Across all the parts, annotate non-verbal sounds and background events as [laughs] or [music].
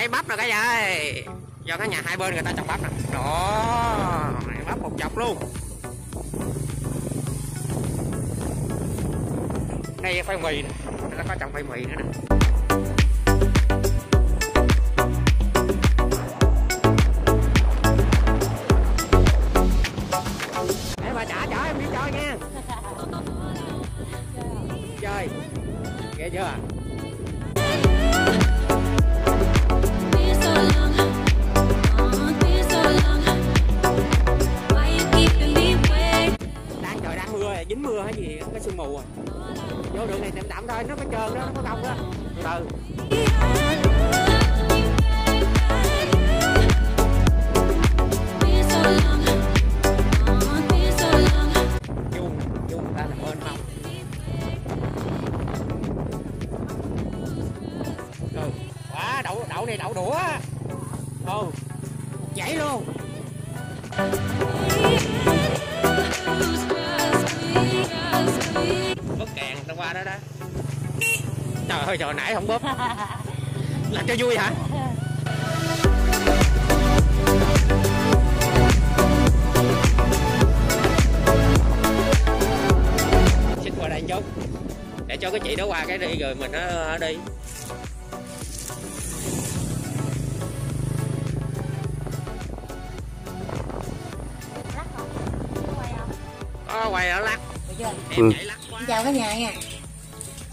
đây bắp cả nhà ơi. Do cả nhà hai bên người ta trồng bắp nè. Đó bắp một dọc luôn. Đây khoai mì nè. Nó có trồng khoai mì nữa nè. Để bà trả cho em đi chơi nha. [laughs] Chơi. Ghê chưa dính mưa hay gì, cái sương mù à. Vô đường này tạm tạm thôi, nó có trơn đó, nó có cong đó. Từ từ. Ơi trời nãy không bóp [laughs] làm cho vui hả? Xích qua đây chút để cho cái chị đó qua cái đi rồi mình nó đi. Có quay ở lắc. Được chưa? em Ừ. nhảy lắc quá. Xin chào cả nhà nha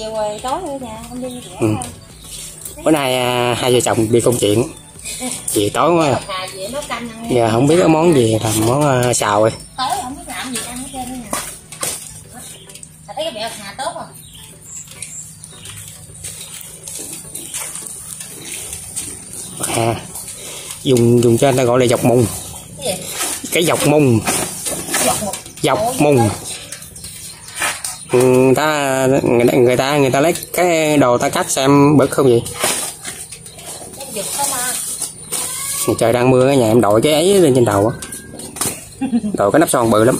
chiều rồi tối ở nhà không đi rẻ Ừ. bữa nay à, hai vợ chồng đi công chuyện chiều tối quá. Nha. giờ không biết có món gì làm món à, xào rồi tối không biết làm gì ăn hết trơn đó nha Hà thấy cái mẹo Hà tốt không? À, dùng dùng cho anh ta gọi là dọc mùng. Cái gì? Cái dọc mùng. Dọc một dọc mùng người ta người ta người ta người ta lấy cái đồ ta cắt xem bớt không vậy? Trời đang mưa ở nhà em đội cái ấy lên trên đầu á. Đội cái nắp son bự lắm.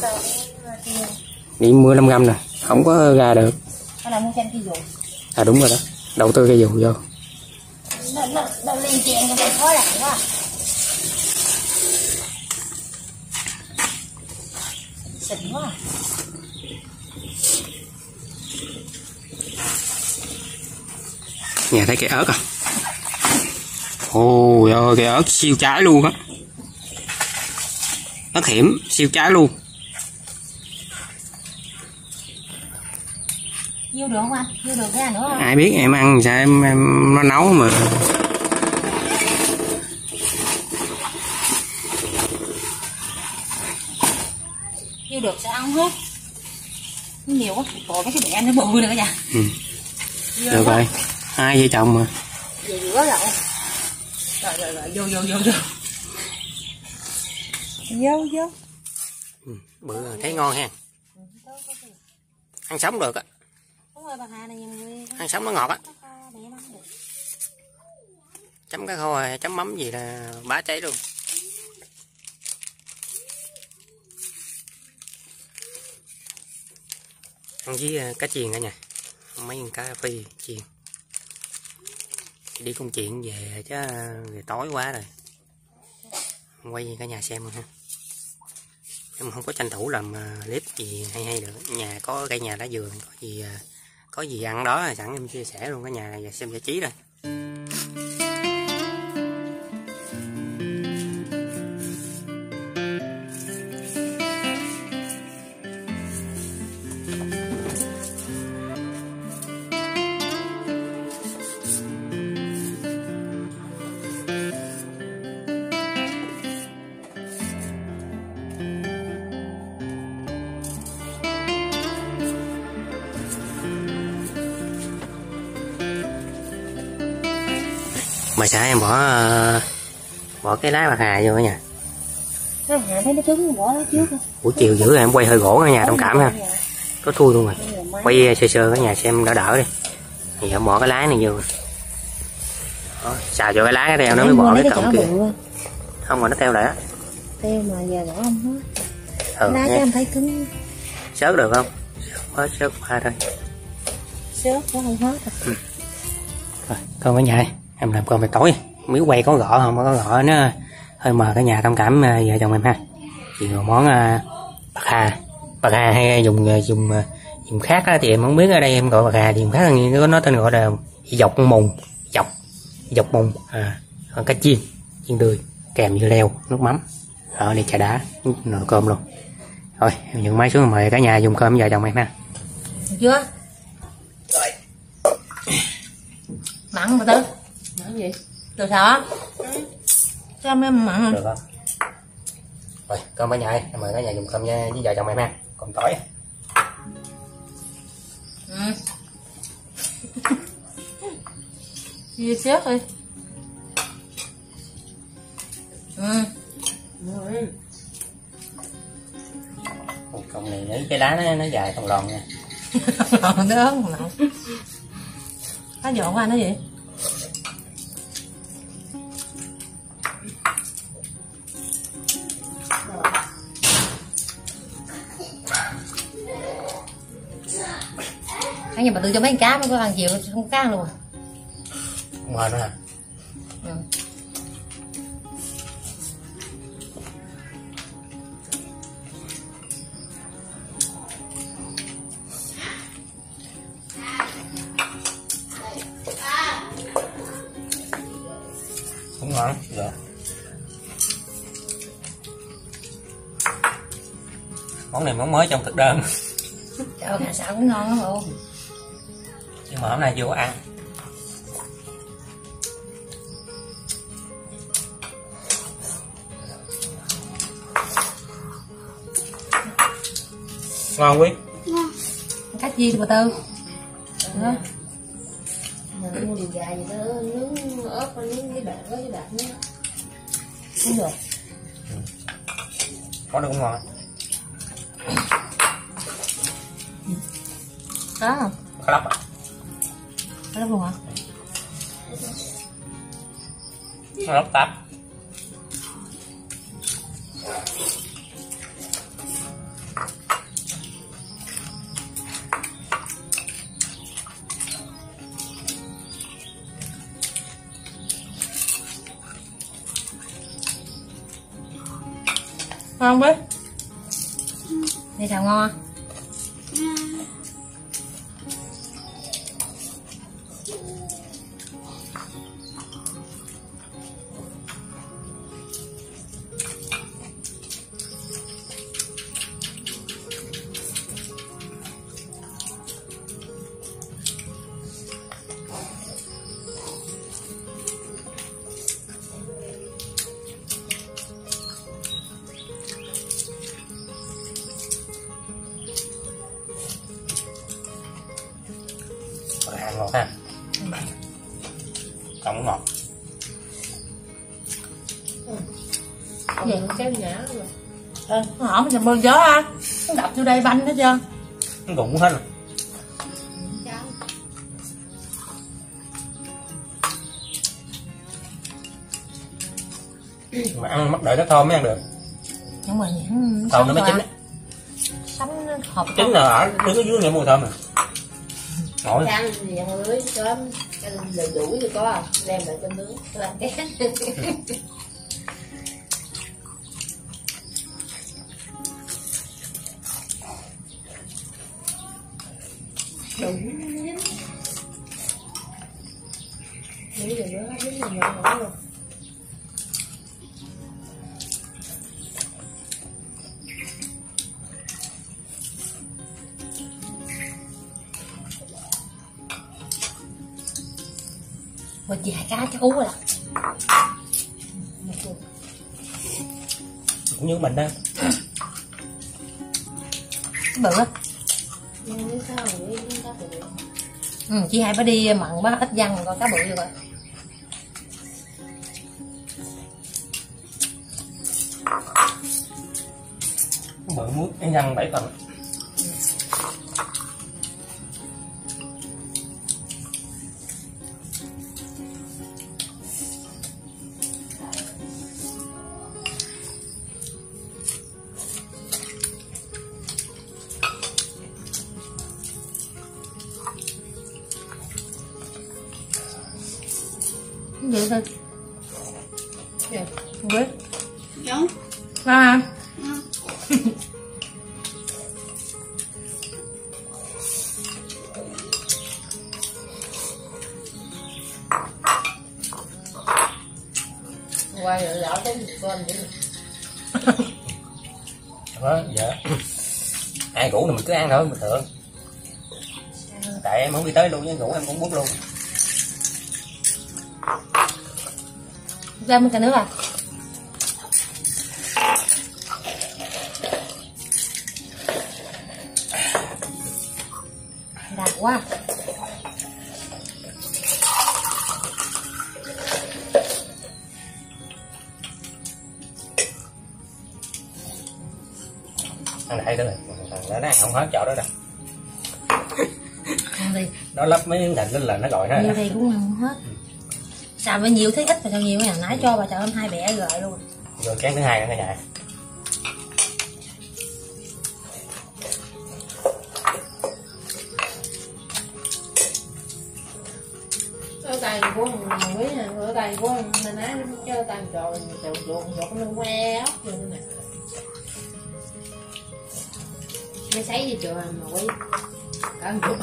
Đi mưa năm găm nè, không có ra được. À đúng rồi đó. Đầu tư cái dù vô. xịn quá nó liên chen cho mình khó làm quá xịn quá à nhà thấy cái ớt à? Ôi ơi cái ớt siêu trái luôn á. Ớt hiểm siêu trái luôn. Nhiêu được không anh? Nhiêu được ra nữa không? ai biết em ăn sao em, em nó nấu mà. Nhiêu được sẽ ăn hết. Nhiều quá Còn mấy cái bẹ nó bự nữa cả nhà. Ừ. Được rồi hai vợ chồng mà. Rửa rồi. Rồi rồi rồi vô vô vô vô. Vô vô. Bự rồi thấy ngon ha. Ăn sống được á. Ăn sống nó ngọt á. Chấm cái khô chấm mắm gì là bá cháy luôn. Ăn với ờ, cá chiên cả nhà. Mấy con cá phi chiên đi công chuyện về chứ, về tối quá rồi. Quay cả nhà xem ha. Em không có tranh thủ làm à, clip gì hay hay được. Nhà có cây nhà lá vườn có gì à, có gì ăn đó là sẵn em chia sẻ luôn cả nhà và xem giải trí rồi mà sao em bỏ ờ, bỏ cái lá bạc hà vô cả nhà Cái Hà thấy nó cứng bỏ nó trước buổi chiều giữ em quay hơi gỗ ở nhà thông cảm ha. có thui luôn rồi. Quay sơ sơ ở nhà xem đỡ đỡ đi. Thì em bỏ cái lá này vô. Đó, xào cho cái lá cái đeo nó mới bỏ cái cọng kia. không mà nó teo lại á. Teo mà giờ gõ không hết. Ừ, Lá cho nha. em thấy cứng. Sớt được không? Hết sớt qua thôi. Sớt nó không hết Rồi, con ở nhà em làm cơm về tối. Miếu quay có gõ không? Có gõ nó hơi mờ cả nhà thông cảm ờ, vợ chồng em ha. Thì món ờ, bạc hà. Bạc hà hay dùng ờ, dùng dùng khác á, thì em không biết ở đây em gọi bạc hà thì dùng khác là có nó tên gọi là dọc mùng. Dọc dọc mùng à cá chiên chiên tươi kèm như leo nước mắm. Ở đây trà đá nồi cơm luôn. Thôi em dựng máy xuống mời cả nhà dùng cơm vợ chồng em ha. Được chưa mặn mà tới mặn gì? Đồ á sao em mặn. Được không rồi cơm cả nhà em mời cả nhà dùng cơm nha với vợ chồng em ha. Còn tỏi ừ. [laughs] chia xếp đi? Ừ. Con này lấy cái lá nó, nó dài còn lòn nha. [laughs] Còn nó ớn còn nặng Cá dọn qua nó gì Sáng giờ bà tự cho mấy con cá mới có ăn chiều không có cá ăn luôn à. không hên nữa hả Ừ. cũng ngon dạ món này món mới trong thực đơn Trời ơi, xào cũng ngon lắm luôn nhưng mà hôm nay có ăn. Ngon quý. Cá chi thì bà Tư? Đó. Mình mua điều gà gì đó nướng ớt nướng với bạc với bạc nữa Cũng được món này cũng ngon Có lóc à? Có lắm luôn hả? lóc táp Ngon bé Đi sao ngon Gì? kéo nhã rồi. Ờ, nó hỏng mình bơm gió ha Nó đập vô đây banh hết trơn. Nó rụng hết rồi. Mà ăn mắt đợi nó thơm mới ăn được. Nhưng mà những thơm nó mới chín á. Sánh nó hợp chín là ở đứng ở dưới nghe mùi thơm à. Nổi. Canh thì ăn lưới sớm đầy đủ thì có à. Đem lại cho nướng Tôi ăn [laughs] Đúng. Nghĩ rồi nữa Dính rồi nữa nổi luôn Một vài cá chú rồi cũng như mình đó Cái bự á sao rồi rồi ừ, Chị hai bà đi mặn bá ít văng còn cá bự rồi bự muối cái răng bảy tầng. Vậy thôi. Không biết Giống à Quay rồi lão tới con vậy? Đó dạ. Ai ngủ thì mình cứ ăn thôi bình thường. Tại em không đi tới luôn với ngủ em cũng bút luôn ra một cái nước à? Đạt quá. Đại đó rồi nó ăn không hết chỗ đó đâu. [laughs] Nó lấp mấy miếng thịt lên là nó gọi nó. Rồi. thì cũng ăn hết sao mà nhiều thấy ít mà sao nhiều nhà nãy cho bà trời ơi hai bẻ rồi luôn rồi chén thứ hai nữa cả nhà tay của mình quý nè, ở tay của mình á, chứ ở tay trời trời chuột chuột nó que ốc rồi nè. Nó sấy gì trời mà quý. Cả chuột.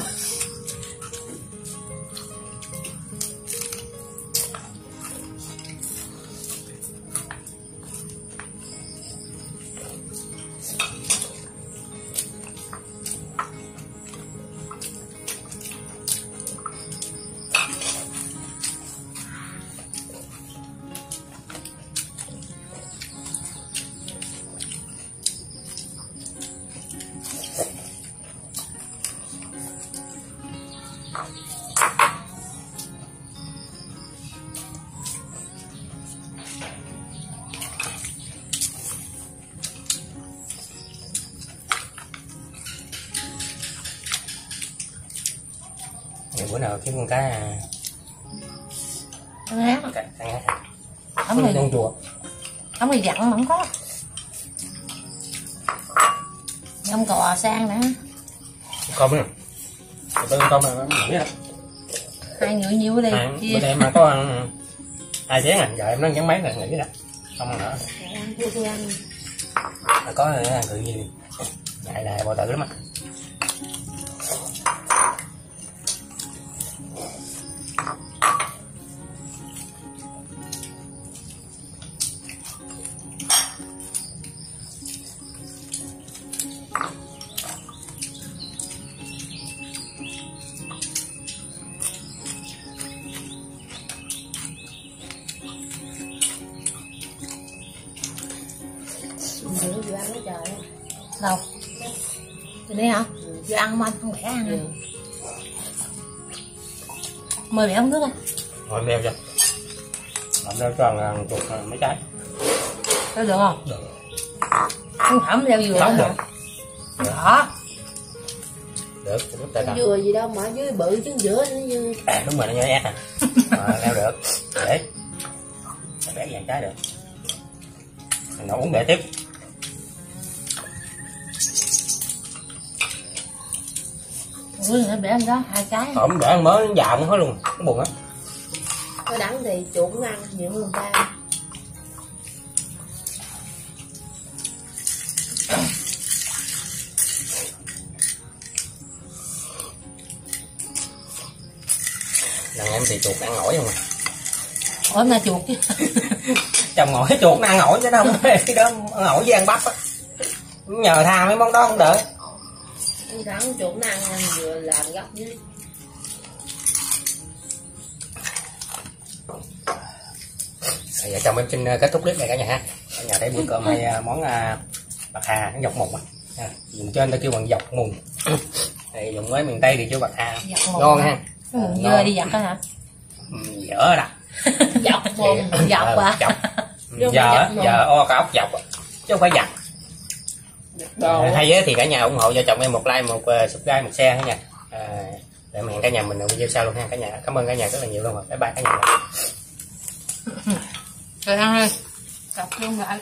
Vậy bữa nào kiếm con cá à, ăn hát ăn hát không con thì con chùa không thì dặn mà không có không cò sang nữa con nữa tôi con mà nó hai người nhiêu đi à, chia bữa nay mà có ăn hai chén à giờ em nó nhắn mấy là nghĩ đó không nữa có ăn tự nhiên ngại là bao tử lắm á vừa nó á. đâu từ đây hả? Vừa ăn mà anh không khỏe ăn. Ừ. mời mẹ uống nước đi. Rồi mèo cho làm ra cho ăn chuột à, mấy trái. Có được không? Được. Không thẩm leo vừa Không hả? được. đó được lúc tay Dừa gì đâu mà ở dưới bự chứ giữa nó như à, đúng rồi nó nhớ ép à. Mà leo được. Để. Nó bé vàng trái được. Mình nấu uống để tiếp bữa nữa bẻ đó? Hai cái không để ăn mới nó già cũng hết luôn. Nó buồn á có đắng thì chuột cũng ăn nhiều hơn người ta. lần em thì chuột ăn ổi không à? Ổi mà chuột chứ? [laughs] Chồng ổi chuột nó ăn ổi chứ đâu. [laughs] Cái đó ăn ổi với ăn bắp á. Nhờ tha mấy món đó cũng đỡ Chuột nó ăn ăn vừa làm gấp dưới. Rồi, vợ chồng em xin kết thúc clip này cả nhà ha. Cả nhà thấy bữa cơm hay uh, món uh, bạc hà nó dọc mùng à, dùng trên ta kêu bằng dọc mùng. [coughs] Thì dùng với miền tây thì kêu bạc hà. Dọc mùng. ngon ha? Mùng Ngon. dưa đi giặt hả? Ừ, dở đó. [laughs] Dọc mồm. dọc Ờ, à dọc. [laughs] Giờ dọc giờ o cả ốc dọc chứ không phải dặt Đồ. À, hay á thì cả nhà ủng hộ vợ chồng em một like một uh, subscribe một share cả nhà. À, để mà hẹn cả nhà mình ở video sau luôn ha cả nhà. Cảm ơn cả nhà rất là nhiều luôn rồi bye bye cả nhà. Rồi ăn đi cặp luôn lại